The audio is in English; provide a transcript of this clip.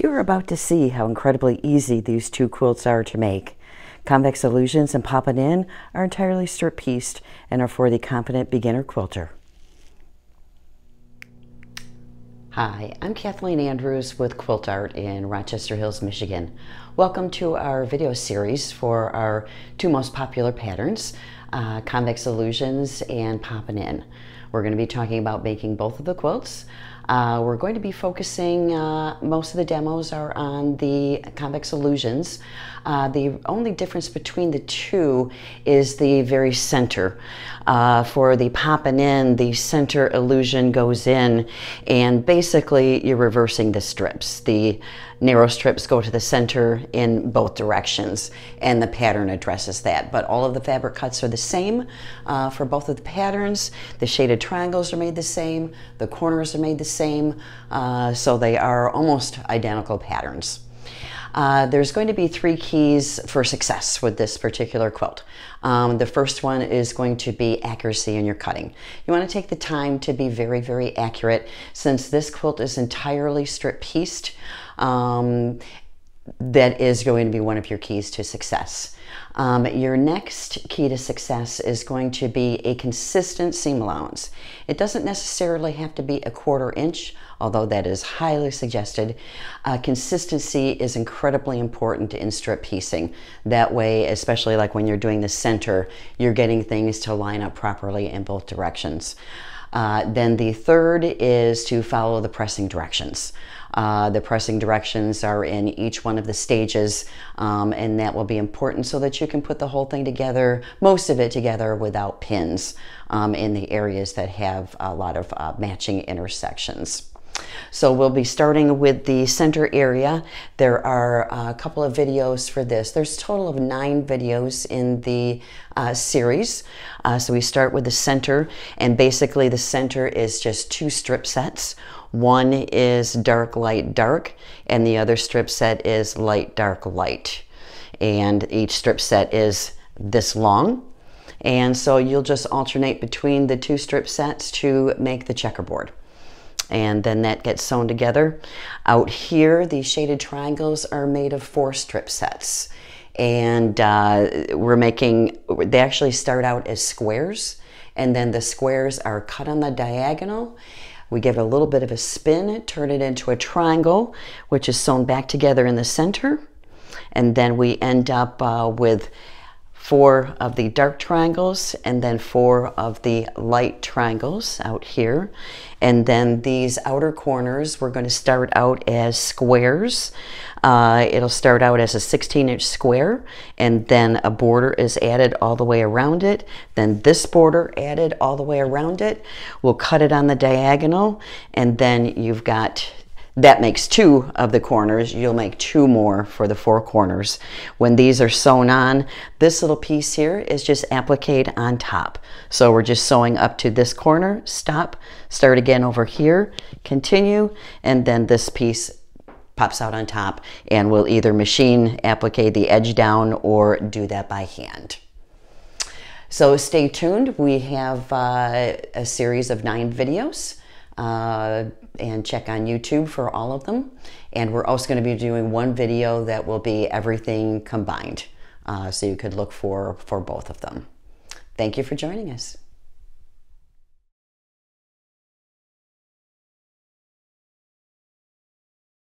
You're about to see how incredibly easy these two quilts are to make. Convex Illusions and Poppin' In are entirely strip pieced and are for the competent beginner quilter. Hi, I'm Kathleen Andrews with Kwilt Art in Rochester Hills, Michigan. Welcome to our video series for our two most popular patterns, uh, Convex Illusions and Poppin' In. We're going to be talking about making both of the quilts. Uh, we're going to be focusing, uh, most of the demos are on the Convex Illusions. Uh, the only difference between the two is the very center. Uh, for the Poppin' In, the center illusion goes in and basically you're reversing the strips. The narrow strips go to the center in both directions and the pattern addresses that. But all of the fabric cuts are the same uh, for both of the patterns. The shaded triangles are made the same, the corners are made the same, uh, so they are almost identical patterns. Uh, there's going to be three keys for success with this particular quilt. Um, the first one is going to be accuracy in your cutting. You want to take the time to be very, very accurate since this quilt is entirely strip pieced. Um, that is going to be one of your keys to success. Um, your next key to success is going to be a consistent seam allowance. It doesn't necessarily have to be a quarter inch, although that is highly suggested. Uh, consistency is incredibly important in strip piecing. That way, especially like when you're doing the center, you're getting things to line up properly in both directions. Uh, then the third is to follow the pressing directions. Uh, the pressing directions are in each one of the stages, um, and that will be important so that you can put the whole thing together, most of it together without pins um, in the areas that have a lot of uh, matching intersections. So we'll be starting with the center area. There are a couple of videos for this. There's a total of nine videos in the uh, series. Uh, so we start with the center and basically the center is just two strip sets. One is dark, light, dark, and the other strip set is light, dark, light. And each strip set is this long. And so you'll just alternate between the two strip sets to make the checkerboard and then that gets sewn together. Out here, these shaded triangles are made of four strip sets. And uh, we're making, they actually start out as squares, and then the squares are cut on the diagonal. We give it a little bit of a spin, turn it into a triangle, which is sewn back together in the center. And then we end up uh, with four of the dark triangles and then four of the light triangles out here. And then these outer corners, we're going to start out as squares. Uh, it'll start out as a 16 inch square and then a border is added all the way around it. Then this border added all the way around it. We'll cut it on the diagonal and then you've got that makes two of the corners. You'll make two more for the four corners. When these are sewn on, this little piece here is just applique on top. So we're just sewing up to this corner, stop, start again over here, continue, and then this piece pops out on top and we'll either machine applique the edge down or do that by hand. So stay tuned. We have uh, a series of nine videos uh, and check on YouTube for all of them. And we're also going to be doing one video that will be everything combined. Uh, so you could look for, for both of them. Thank you for joining us.